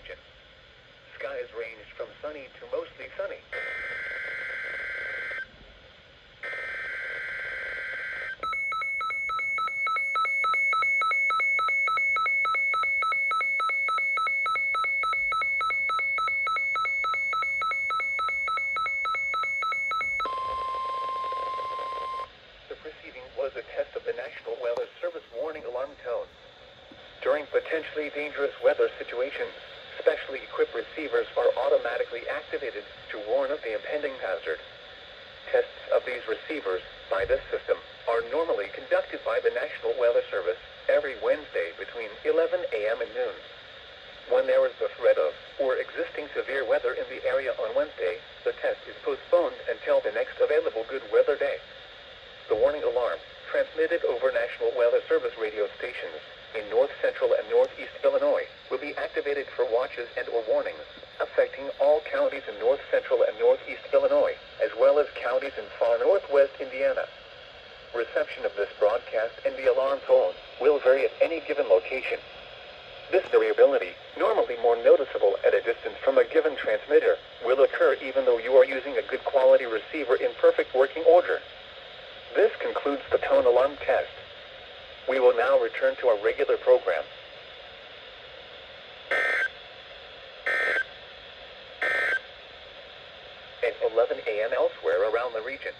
region. Skies ranged from sunny to mostly sunny. The preceding was a test of the National Weather Service warning alarm tone. During potentially dangerous weather situations, specially equipped receivers are automatically activated to warn of the impending hazard. Tests of these receivers by this system are normally conducted by the National Weather Service every Wednesday between 11 a.m. and noon. When there is the threat of or existing severe weather in the area on Wednesday, the test is postponed until the next available good weather day. The warning alarm, transmitted over National Weather Service radio stations in north central and northeast Illinois, will be activated for watches and or warnings affecting all counties in north central and northeast Illinois, as well as counties in far northwest Indiana. Reception of this broadcast and the alarm tone will vary at any given location. This variability, normally more noticeable at a distance from a given transmitter, will occur even though you are using a good quality receiver in perfect working order. This concludes the tone alarm test. We will now return to our regular program. At 11 a.m. elsewhere around the region,